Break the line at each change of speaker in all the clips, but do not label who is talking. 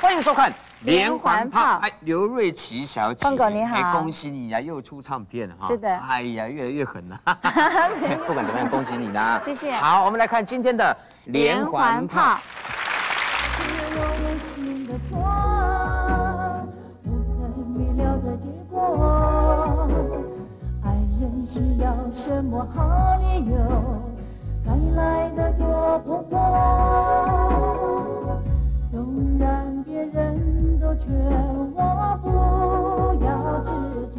欢迎收看连环炮。哎，刘瑞琪小姐，
峰哥你好
哎恭喜你呀，又出唱片了哈。
是的
哎呀，越来越狠了。不管怎么样，恭喜你啦。
谢谢
好，我们来看今天的连环炮。
什么好理由？该来的多婆婆。纵然别人都劝我不要执着，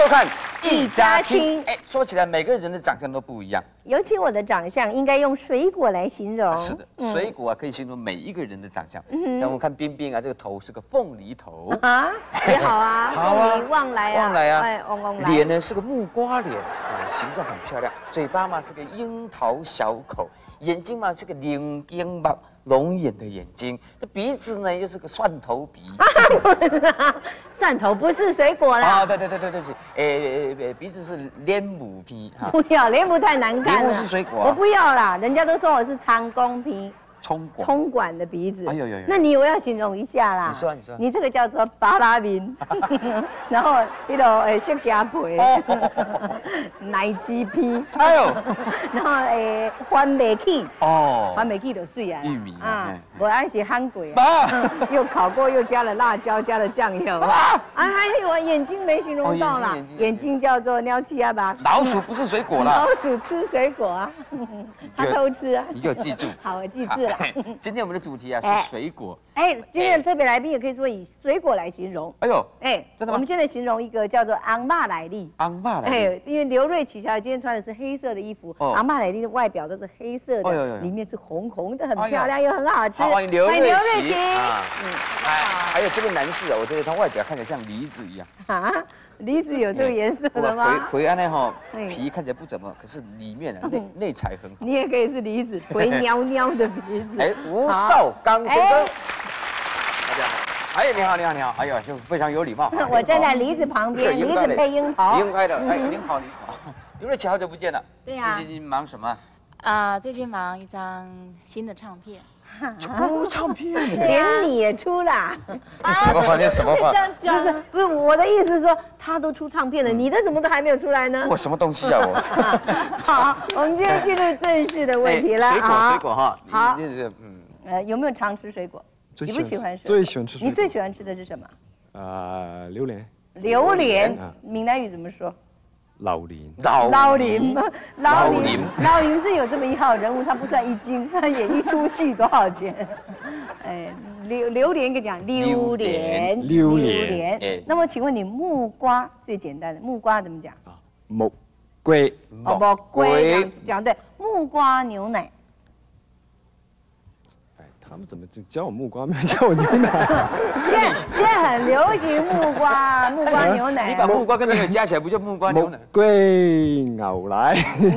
收看一家
亲
亲。哎，说起来，每个人的长相都不一样。
尤其我的长相应该用水果来形容。
是的，
嗯
水果啊可以形容每一个人的长相。像我们看冰冰啊，这个头是个凤梨头，
啊，也好啊，
好啊
旺来啊，
旺来啊
哎，旺旺来。
脸呢是个木瓜脸啊，形状很漂亮。嘴巴嘛是个樱桃小口，眼睛嘛是个菱睛吧龙眼的眼睛。这鼻子呢又是个蒜头鼻。
蒜头不是水果啦，
啊，对对对对对不起，诶诶鼻子是莲母皮，
不要莲母太难看了。
莲雾是水果啊
我不要啦，人家都说我是长工皮。
葱果。
葱管的鼻子，
哎呦呦呦
那你我要形容一下啦。
你说你说。
你这个叫做巴拉明，然后一路诶小夹皮
哦，
奶鸡皮，
哎呦，
然后诶翻麦起，
哦，
翻麦起就水啊。
玉米啊嘿
我爱是憨鬼，
爸，
又烤过，又加了辣椒，加了酱油。啊，还有啊，眼睛没形容到啦。
哦眼睛
叫做鸟气啊吧。
老鼠不是水果啦。
老，鼠吃水果啊，它偷吃啊。
你给我记住。
好，我记字了。
今天我们的主题啊
哎
是水果。
哎，今天的特别来宾也可以说以水果来形容。
哎呦，
哎，
真的吗
我们现在形容一个叫做昂玛莱利。
昂爸来了。
哎，因为刘瑞琪小姐今天穿的是黑色的衣服，
哦
昂玛莱利的外表都是黑色的，里面是红红的，很漂亮又很好吃。
好，欢迎刘瑞琪
琪。
啊！
嗯，
哎，还有这个男士啊，我觉得他外表看起来像梨子一样。
啊，梨子有这个颜色的
回
吗？
回安呢哈，
哎
皮看起来不怎么，可是里面啊内内材很好。
你也可以是梨子，回喵喵的鼻子。
哎，吴少刚先生
哎，
大家好。哎，你好，你好，你好。哎呀，就非常有礼貌。
我站在梨子旁边，梨子配樱桃。
应该的。哎，您好，您好。刘瑞琪，好久不见了。
对呀
最近忙什么？
啊、最近忙一张新的唱片，
出唱片。
连你也出啦。
什么话？这什么话？
讲
不是不是，我的意思是说，他都出唱片了，你的怎么都还没有出来呢？
我什么东西啊我？
好，我们今天进入正式的问题了。
哎水果，水果哈。
好
嗯，
呃，有没有常吃水果？
最
喜不喜欢水果？
最喜欢吃
你最喜欢吃的是什么？
啊，榴莲、
榴莲
啊，
闽南语怎么说？
老林，
老
捞林吗？捞
林
林，捞林是有这么一号人物，他不算一斤，他 演一出戏多少钱？哎，榴榴莲跟你讲，榴莲，
榴莲。
哎。
那么请问你木瓜最简单的木瓜怎么讲？
木龟，
哦，不，龟讲讲对，木瓜牛奶。
哎，他们怎么只叫我木瓜，没有叫我牛奶？
现在现在很流行木瓜，木瓜牛奶
你把木瓜跟牛奶加起来，不就木瓜牛奶？
龟牛奶。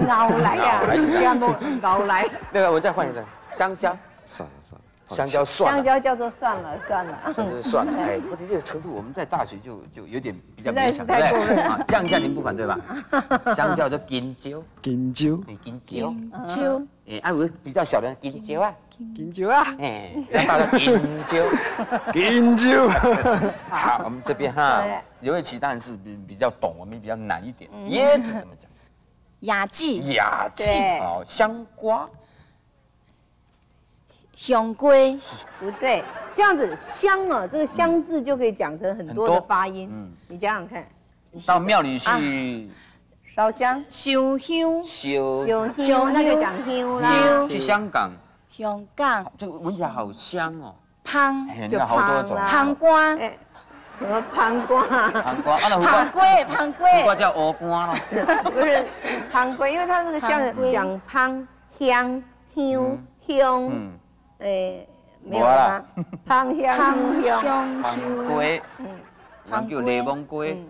熬来呀
熬来就，
加木熬来。
那个我再换一个，香蕉，
算了算了，
香蕉算了。
香蕉叫做算了算了，
算了算了，哎，问题这个程度，我们在大学就就有点比较勉强，对不对？
太过分
啊，这样一下您不反对吧？香蕉叫金蕉，
金蕉，
哎，金蕉，
就
哎，还有比较小的金蕉啊，
金蕉啊，
哎，大的金蕉。
金蕉。
好，我们这边哈
对，
刘瑞琪当然是比比较懂，我们比较难一点。椰子怎么讲？
雅记、
雅气
对
好，香瓜，
香龟、
不对，这样子香啊，这个香字就可以讲成很多的发音。
嗯
你想想看，
到庙里去
烧香、
烧香、
烧，
香。
香
香，那就讲香啦。
去香港，
香港、
这个闻起来好香哦。
芳、
哎，你
就
看好多种。
胖啦。
芳瓜、
哎，什么香瓜？
香瓜，啊，那胡瓜，
芳龟、芳
胡瓜、叫鹅瓜咯。
不是香龟，因为它那个香讲香香香香，
嗯，
哎，没有
没啦
啦，芳香香。
香香。
龟，
嗯。
人叫雷蒙龟，
嗯，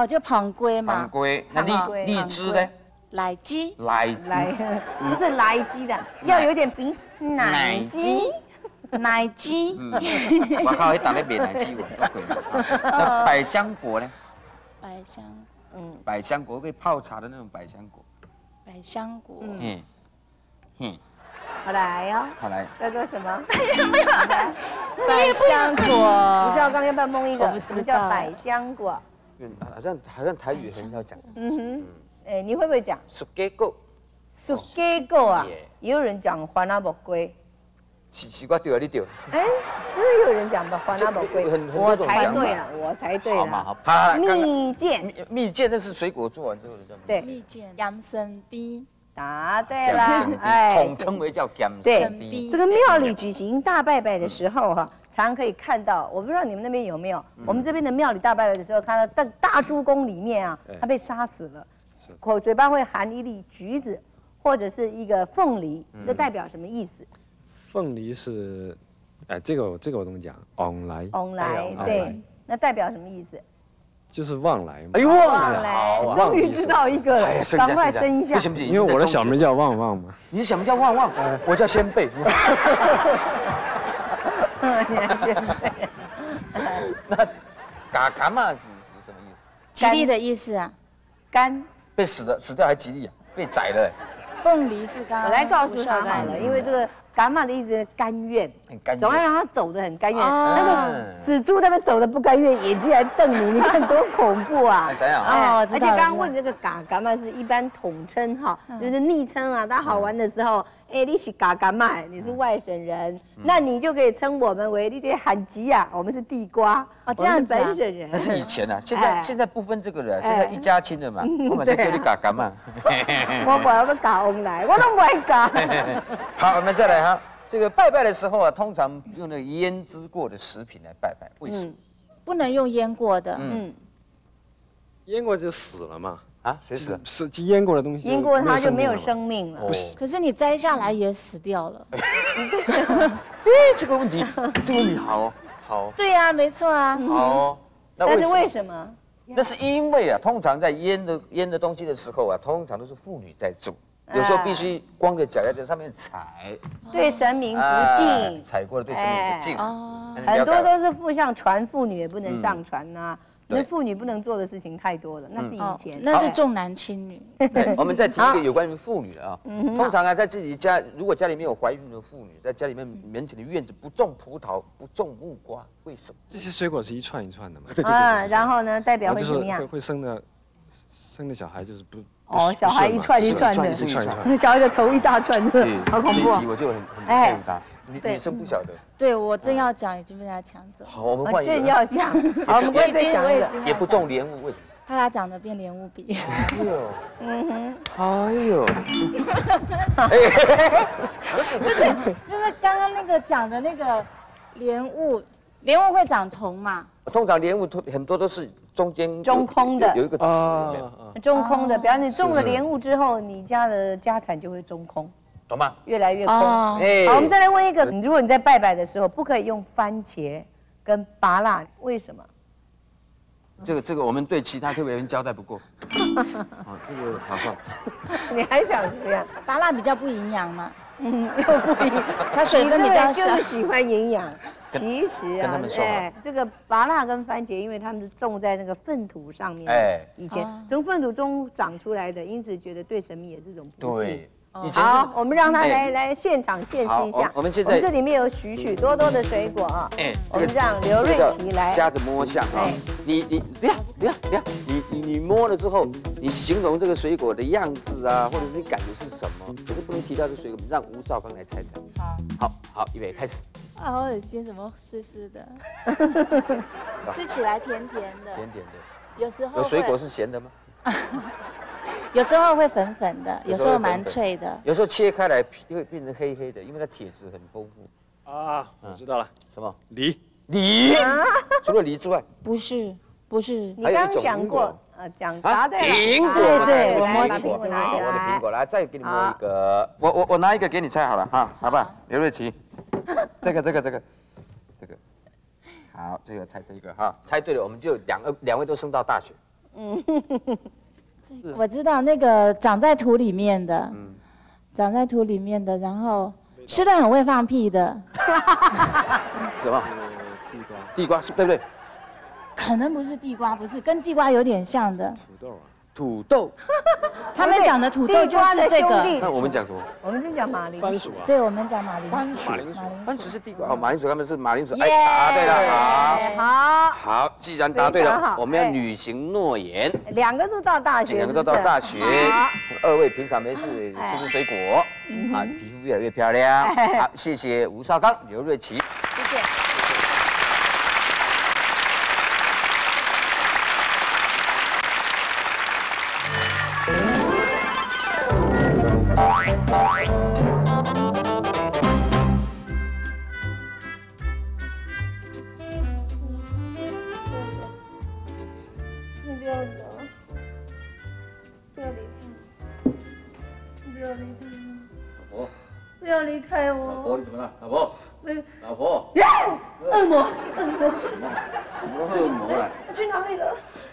哦，就旁归
旁
嘛，
归。那荔荔枝呢？
奶鸡，
奶
奶，不是来鸡的，要有点鼻奶鸡。
奶鸡，
嗯，我靠，一打那美奶鸡我都可以。那百香果呢？
百香嗯
百香果可以泡茶的那种百香果。
百香果，
嗯，嗯，
好来哦，
好来，
叫做什么？
百香果
吴
果，
少刚要不要蒙一个？
我不知道
什么叫百香果？
嗯，好像好像台语很少讲。
嗯哼，哎，你会不会讲？
是给果，
属鸡狗啊，也有人讲花那宝龟。
奇奇怪对啊，你对。
哎，真的有人讲吧，花那宝龟
这很很，多
我
种讲法。
猜对了，我猜对
好嘛。好，
蜜饯，
蜜蜜饯那是水果做完之后的叫
对，
蜜饯，杨生逼，
答对
咸
了
生，地，统称为叫咸
对。
生地。
这个庙里举行大拜拜的时候哈，常常可以看到，我不知道你们那边有没有，我们这边的庙里大拜拜的时候，看到大大猪公里面啊
对，
他被杀死了，口嘴巴会含一粒橘子或者是一个凤梨，这代表什么意思？
凤梨是，哎，这个这个我怎么讲，往来
往来对，那代表什么意思？
就是旺来嘛。
哎呦，
来！终于知道一个了，赶快生一下
不。行不行，
因为我的小名
叫，
叫旺旺嘛。
你的小名叫旺旺，我叫先辈。
你还是
那嘎嘎嘛是是什么意思？
吉利的意思啊。
干。
被死的死掉还吉利啊？被宰了，
凤梨是刚刚
我来告诉他好了，因为这个干嘛的意思是甘愿，
很甘
总要。让他走得很甘愿。
哦
那个死猪他们走的不甘愿，眼睛还瞪你，你看多恐怖啊
哦
而且刚刚问这个嘎嘎嘛是一般统称哈，就是昵称啊。大家好玩的时候，哎，你是嘎嘎嘛，你是外省人，那你就可以称我们为你这喊吉啊，我们是地瓜，
哦这
我们是
样
本省人。
那是以前啊，现在
哎
现在不分这个了，
哎
现在一家亲的嘛。我马上叫你嘎嘎嘛。
我不要嘎翁来，我都不爱嘎。
好，我们再来哈。这个拜拜的时候啊，通常用那个腌制过的食品来拜拜，为什么？
不能用腌过的，
嗯
嗯，
腌过就死了嘛。
啊，谁死？
是是腌过的东西，
腌过它就没有
生
生命了。
哦
不是
可是你摘下来也死掉了。
哎，这个问题，这个问题好哦好哦
对呀，没错啊。
好哦。那
但是为？什么？
那是因为啊，通常在腌的腌的东西的时候啊，通常都是妇女在做，有时候必须光着脚要在上面踩，
对神明不
啊
敬，
踩过了对神明不敬。
很多都是负像传妇女也不能上传呐、那妇女不能做的事情太多了，那是
哦
以前。
那是重男轻女。
对，我们再提一个有关于妇女的啊。
嗯
通常啊，在自己家，如果家里面有怀孕的妇女，在家里面门前的院子不种葡萄，不种木瓜，为什么？
这些水果是一串一串的嘛。
啊，然后呢，代表
会
怎么样？
会生的，生的小孩就是不
哦，小孩一串一串的，
一串串
小孩的头一大串的，好恐怖。
我就很很
哎
佩服他，女
对
女生不晓得。
对我正要讲，已经被他抢走。
好，我们换一个，
正要讲，好，我们可以再想一个。
也不种莲雾，为什么？
怕他长得变莲雾笔。
哎呦，
嗯哼
哎呦，哎，不是不是，
就是刚刚那个讲的那个莲雾，莲雾会长虫嘛？
通常莲雾都很多都是中间
中空的
有有一个籽，有没有
啊啊，
哼，中空的，比方你种了莲雾之后，你家的家产就会中空，
懂吗？
越来越空。好，我们再来问一个，如果你在拜拜的时候，不可以用番茄跟芭辣，为什么？
这个这个我们对其他特别人交代不过。好，这个好好。
你还想怎么样？
芭辣比较不营养嘛，
嗯，又不一样。
它水分比较小
你这个就。是喜欢营养。其实啊
跟他们，说
哎，这个芭辣跟番茄，因为它们是种在那个粪土上面，以前
哦
从粪土中长出来的，因此觉得对神明也是一种不敬。
对，以前
好，我们让他
哎
来来现场见识一下。
我们现在
这里面有许许多多的水果啊，
哎，
我们让刘瑞琪来
夹着摸一下啊
哎。
你你不要不要不要，你你你摸了之后，你形容这个水果的样子啊，或者是你感觉是什么？可是不能提到这水果，让吴少刚来猜猜。
好，
好好，预备开始。
啊，好恶心，什么湿湿的，吃起来甜甜的，
甜甜的，
有时候
有水果，是咸的吗？
有时候会粉粉的，
有
有时候蛮脆的。
有时候切开来皮会变成黑黑的，因为它铁质很丰富。
啊，我知道了，
什么？
梨
梨？除了梨之外，
不是，不是，
你刚刚讲过
果，
呃，讲答对了，
苹果，
对对，
我摸苹果，
把苹果拿
好，我的苹。果来，再给你摸一个。我我我拿一个给你猜好了哈，好不好？刘瑞琪，这个这个这个这个，好，最后猜这一个哈，猜对了我们就两个两位都升到大学。
我知道那个长在土里面的，
嗯
长在土里面的，然后吃的很会放屁的，
什么？
地瓜、
地瓜是对不对？
可能不是地瓜，不是跟地瓜有点像的。
土豆啊，
土豆。
他们讲的土豆就是这个，
那我们讲什么？
我们就讲马铃薯。
番薯啊，
对我们讲马铃薯。
番薯
马铃薯
番薯是地瓜哦，马铃薯他们是马铃薯。哎，答对了，
好，
好，好，既然答对了我们要
哎
履行诺言。
两个都到大学，
两个都到大学
好，
二位平常没事
哎
吃吃水果，啊，皮肤越来越漂亮。
哎
好，谢谢吴少刚、刘瑞琪。
谢谢。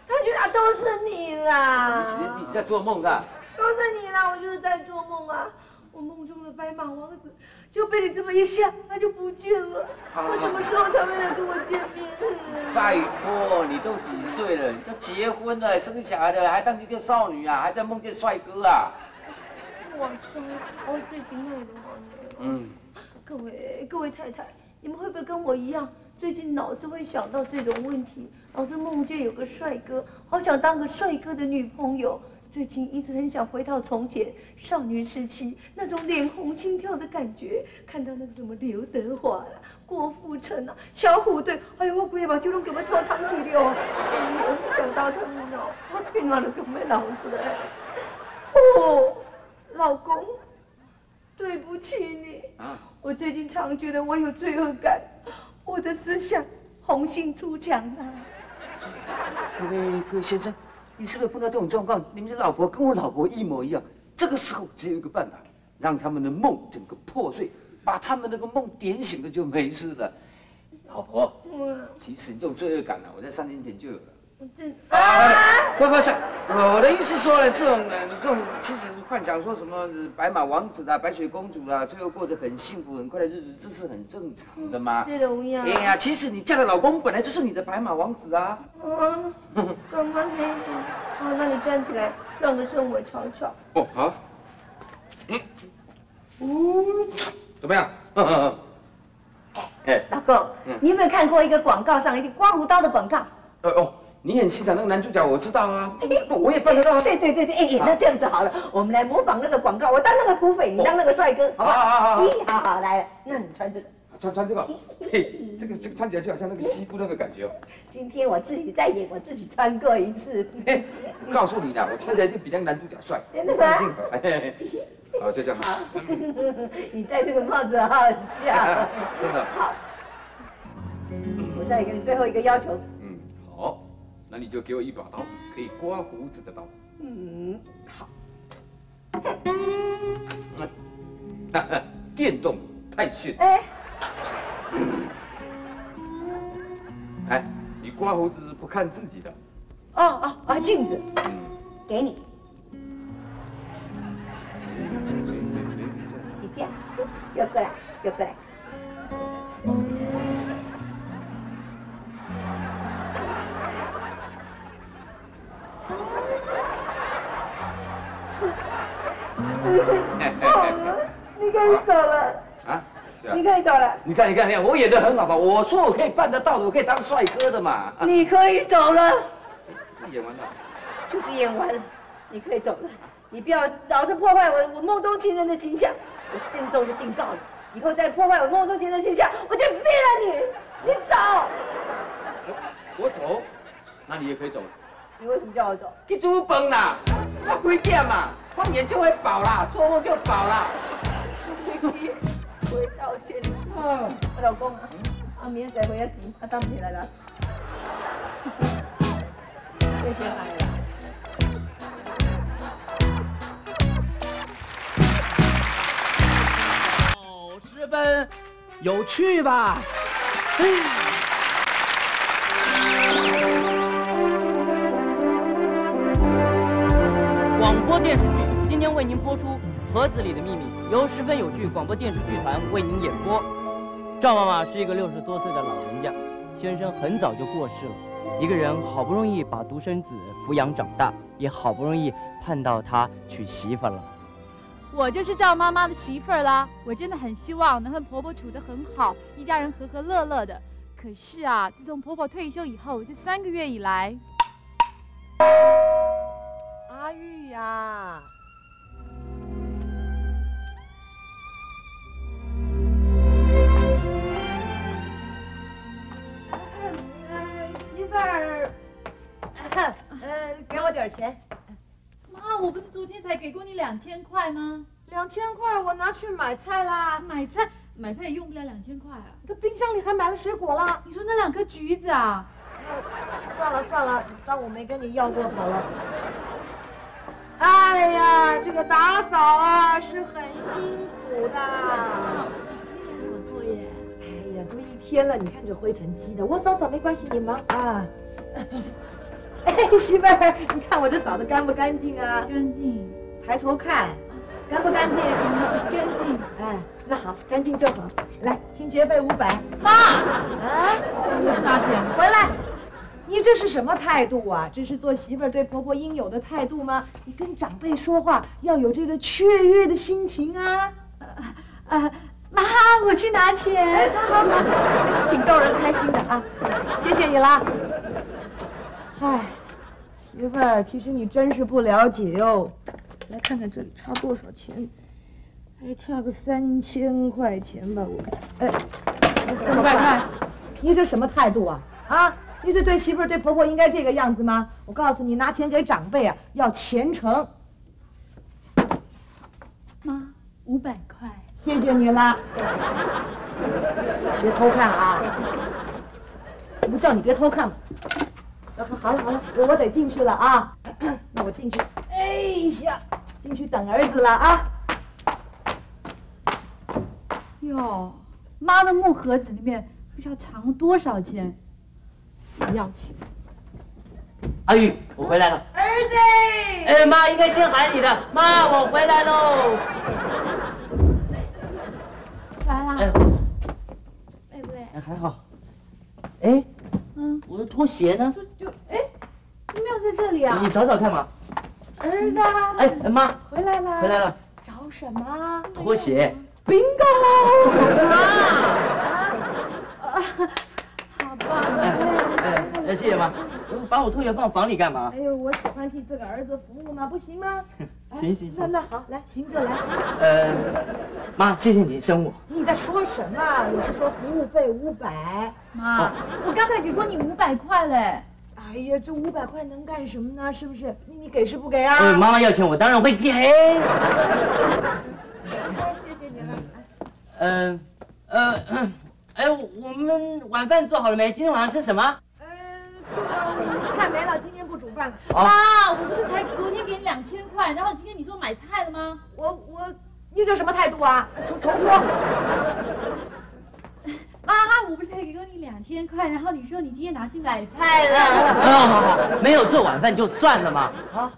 他去哪？都是你啦！
你是你是在做梦的？
都是你啦！我就是在做梦啊！我梦中的白马王子就被你这么一吓，他就不见了。我什么时候才会来跟我见面？
拜托，你都几岁了？你都结婚了，生小孩了，还当一个少女啊？还在梦见帅哥啊？
我真我最顶美的王子。
嗯，
各位各位太太，你们会不会跟我一样，最近老是会想到这种问题？老是梦见有个帅哥，好想当个帅哥的女朋友。最近一直很想回到从前少女时期那种脸红心跳的感觉，看到那个什么刘德华啦、郭富城啊、小虎队，哎呦我不要把就拢给我拖堂去了哦！哎呦，想到他们哦，我嘴软都给我流出来。哦，老公，对不起你。
啊，
我最近常觉得我有罪恶感，我的思想红杏出墙啊。
各位各位先生，你是不是碰到这种状况？你们的老婆跟我老婆一模一样。这个时候只有一个办法，让他们的梦整个破碎，把他们那个梦点醒了就没事了。老婆，
我
其实你这种罪恶感呢、我在三年前就有了。
这
啊，不不是，我我的意思说呢，这种呃这种其实幻想说什么白马王子啦、白雪公主啦，最后过着很幸福很快的日子，这是很正常的嘛。
这种样
哎。呀，其实你嫁的老公本来就是你的白马王子啊。
啊，干嘛呢？好，那你站起来，转个身，我瞧瞧。
哦，好。嗯，呜，怎么样？嗯嗯嗯哎哎，
老公，你有没有看过一个广告上一个刮胡刀的广告？
呃哦，你很欣赏那个男主角，我知道啊，我也办得到啊。
对对对对，哎，那这样子好了，我们来模仿那个广告，我当那个土匪，你当那个帅哥，好不
好好好
好？
好
咦，好好来，那你穿这个。
穿穿这个，嘿，这个这个穿起来就好像那个西部那个感觉哦。
今天我自己在演，我自己穿过一次。
嘿，告诉你啦，我穿起来就比那个男主角帅。
真的吗
好，就这样。
好，你戴这个帽子好好笑。
真的。
好，我再给你最后一个要求。
那你就给我一把刀，可以刮胡子的刀。
嗯，好。
嗯，电动太逊。
哎，
哎，你刮胡子不看自己的。
哦哦哦，镜子，给你。你这样，就过来，以走了，
啊，
你。可以走了，
你看，你看，你看，我演的很好吧？我说我可以办得到的，我可以当帅哥的嘛。啊
你可以走了。
演完了。
就是演完了，你可以走了。你不要老是破坏我我梦中情人的形象，我郑重的警告你，以后再破坏我梦中情人的形象，我就毙了你！你走！
我走，那你也可以走。
你为什么叫我走？
去煮饭啦，差几点嘛？放眼就会饱啦，做梦就饱啦。
回到现实，
啊，
我老公啊，啊明仔回要急，啊当不起来了。谢谢海了。
哦，十分有趣吧？
广播电视剧今天为您播出《盒子里的秘密》，由十分有趣广播电视剧团为您演播。赵妈妈是一个六十多岁的老人家，先生很早就过世了，一个人好不容易把独生子抚养长大，也好不容易盼到他娶媳妇了。
我就是赵妈妈的媳妇儿啦，我真的很希望能和婆婆处得很好，一家人和和乐乐的。可是啊，自从婆婆退休以后，这三个月以来，
阿玉呀，
媳 呃，给我点钱，
妈，我不是昨天才给过你两千块吗？
两千块我拿去买菜啦。
买菜买菜也用不了两千块啊。
这冰箱里还买了水果啦。
你说那两颗橘子啊？
算了算了，当我没跟你要过好了。哎呀，这个打扫啊是很辛苦的。
今天扫过耶。
哎呀，都一天了，你看这灰尘积的，我扫扫没关系，你忙啊。哎，媳妇儿，你看我这扫的干不干净啊？
干净。
抬头看，干不干净？
干净。
哎，那好，干净就好。来，清洁费五百。
妈，
啊，
我去拿钱。
回来。你这是什么态度啊？这是做媳妇儿对婆婆应有的态度吗？你跟长辈说话要有这个雀跃的心情啊！
啊，妈，我去拿钱。
好好好，挺逗人开心的啊！谢谢你啦。哎，媳妇儿，其实你真是不了解哟。来看看这里差多少钱，还差个三千块钱吧？我看，哎，这么快？你这什么态度啊？啊？你这对媳妇儿、对婆婆应该这个样子吗？我告诉你，拿钱给长辈啊，要虔诚。
妈，五百块，
谢谢你了。别偷看啊！我不叫你别偷看吗？好了好了，我我得进去了啊。那我进去，哎呀，进去等儿子了啊。
哟，妈的木盒子里面不知道藏了多少钱。不要钱！
阿玉，我回来了。
儿子，
哎，妈应该先喊你的。妈，我回来喽。
来啦。
哎，
累不累？
哎，还好。哎，
嗯，
我的拖鞋呢？
就就哎，没有在这里啊？
你找找看嘛。
儿子，
哎，妈，
回来了。
回来了。
找什么？
拖鞋。
bingo！
啊！好棒。
哎哎，谢谢妈。把我拖鞋放房里干嘛？
哎呦，我喜欢替自个儿子服务嘛，不行吗？
行行行。
那那好，来行着来。
呃，妈，谢谢你生我。
你在说什么？我是说服务费五百。
妈，我刚才给过你五百块嘞。
哎呀，这五百块能干什么呢？是不是？你你给是不给啊？
呃，妈妈要钱，我当然会给。
哎，谢谢你了。
嗯呃哎，我们晚饭做好了没？今天晚上吃什么？
呃，这个菜没了，今天不煮饭了。
妈，我不是才昨天给你两千块，然后今天你说买菜了吗？
我我，你这什么态度啊？重重说。
妈，我不是才给过你两千块，然后你说你今天拿去买菜了。
好好好，没有做晚饭就算了嘛。啊，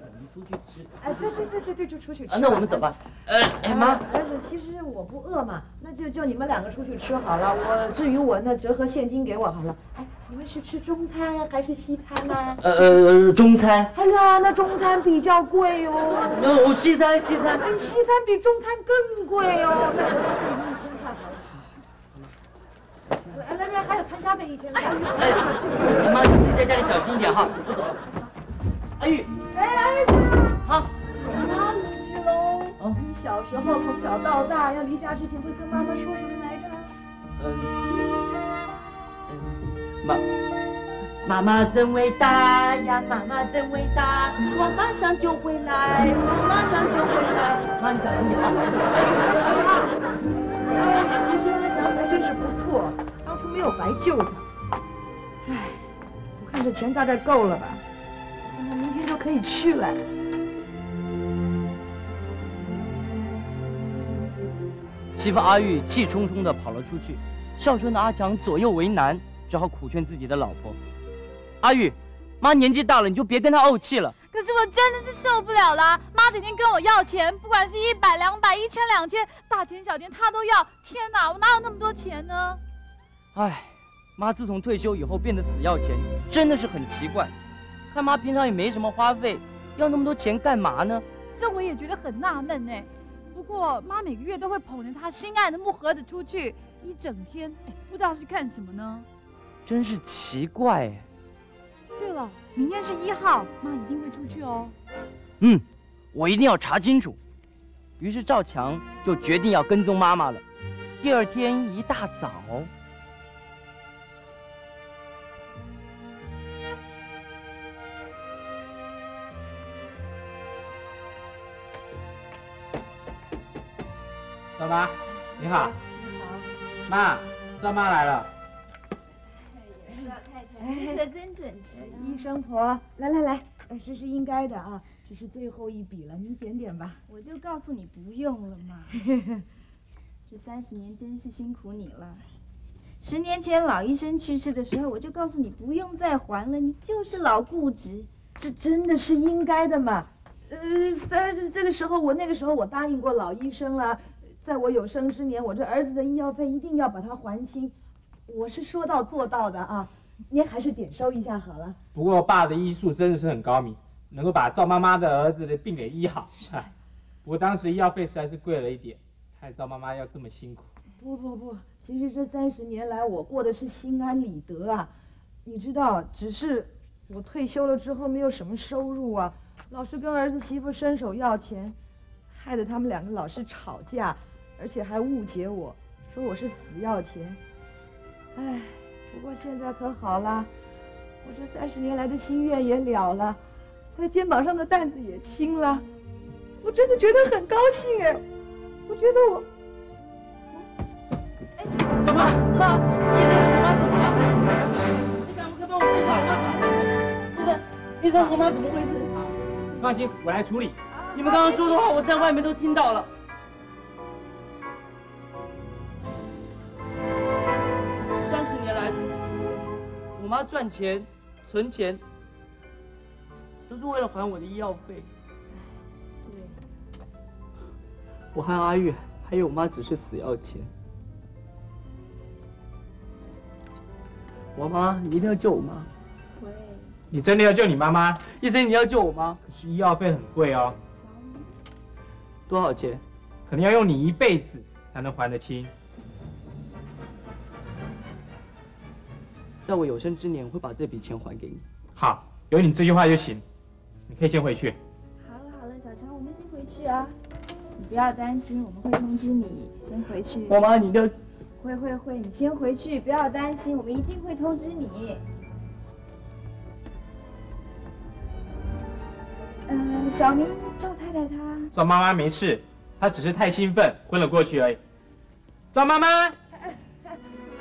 我们出去吃。
哎，对对对对对，就出去吃。
啊，那我们走吧。呃，哎妈，
儿子，其实我不饿嘛，那就就你们两个出去吃好了。我至于我那折合现金给我好了。哎，你们是吃中餐还是西餐呢？
呃呃，中餐。
哎呀，那中餐比较贵哦。
哦，西餐西餐。
哎，西餐比中餐更贵哦。那折合现金一千块好了。来来来，还有看家费一千块。
哎，哎妈，你自己在家里小心一点哈，我走了。阿玉，
哎，儿子。
好。
妈忘记喽。你小时候从小到大要离家之前会跟妈妈说什么来着？
嗯，妈，妈妈真伟大呀，妈妈真伟大，我马上就回来，我马上就回来。妈，你小心点啊。
哎，其实他想法真是不错，没有白救他。哎，我看这钱大概够了吧？那明天就可以去了。
媳妇阿玉气冲冲地跑了出去，孝顺的阿强左右为难，只好苦劝自己的老婆：“阿玉，妈年纪大了，你就别跟她怄气了。
可是我真的是受不了啦！妈整天跟我要钱，不管是一百、两百、一千、两千，大钱小钱她都要。天哪，我哪有那么多钱呢？
唉，妈自从退休以后变得死要钱，真的是很奇怪。看妈平常也没什么花费，要那么多钱干嘛呢？
这我也觉得很纳闷呢。不过妈每个月都会捧着她心爱的木盒子出去一整天，不知道是干什么呢？
真是奇怪哎。
对了，明天是一号，妈一定会出去哦。
嗯，我一定要查清楚。于是赵强就决定要跟踪妈妈了。第二天一大早。
赵妈，你好。你好。妈，赵妈来了。
赵太太，可真准时。
啊医生婆，来来来，这是应该的啊，这是最后一笔了，您点点吧。
我就告诉你不用了嘛。这三十年真是辛苦你了。十年前老医生去世的时候，我就告诉你不用再还了，你就是老固执。
这真的是应该的嘛。呃，三这个时候，我那个时候我答应过老医生了。在我有生之年，我这儿子的医药费一定要把它还清，我是说到做到的啊！您还是点收一下好了。
不过爸的医术真的是很高明，能够把赵妈妈的儿子的病给医好。不过当时医药费实在是贵了一点，害赵妈妈要这么辛苦。
不不不，其实这三十年来我过的是心安理得啊！你知道，只是我退休了之后没有什么收入啊，老是跟儿子媳妇伸手要钱，害得他们两个老是吵架。而且还误解我，说我是死要钱。哎，不过现在可好了，我这三十年来的心愿也了了，在肩膀上的担子也轻了，我真的觉得很高兴哎！我觉得我……
哎，小妈，妈，医生，我妈怎么了？你赶快帮我护好妈。医生，医生，我妈怎么回事？
你放心，我来处理。
你们刚刚说的话，我在外面都听到了。我妈赚钱、存钱，都是为了还我的医药费。
对，
我和阿玉还有我妈只是死要钱。我妈，你一定要救我妈。
喂。
你真的要救你妈妈？
医生，你要救我妈？
可是医药费很贵哦。
多少钱？
可能要用你一辈子才能还得清。
在我有生之年，我会把这笔钱还给你。
好，有你这句话就行。你可以先回去。
好了好了，小强，我们先回去啊。你不要担心，我们会通知你。先回去。
妈妈，你的
会会会，你先回去，不要担心，我们一定会通知你。嗯，小明，赵太太她。
赵妈妈没事，她只是太兴奋，昏了过去而已。赵妈妈。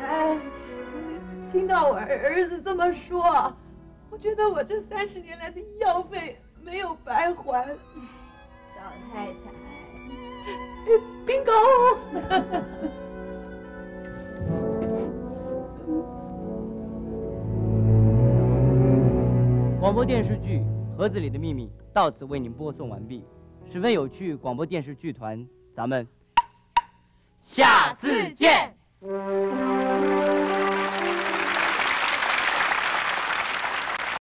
哎。听到我儿子这么说，我觉得我这三十年来的医药费没有白还。
赵太太
，bingo！
广播电视剧《盒子里的秘密》到此为您播送完毕，十分有趣。广播电视剧团，咱们下次见。